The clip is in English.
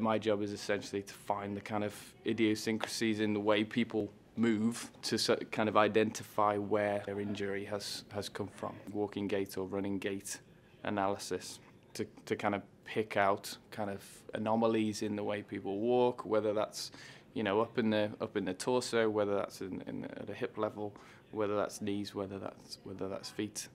My job is essentially to find the kind of idiosyncrasies in the way people move to kind of identify where their injury has, has come from. Walking gait or running gait analysis to, to kind of pick out kind of anomalies in the way people walk, whether that's you know up in the up in the torso, whether that's in, in at a hip level, whether that's knees, whether that's whether that's feet.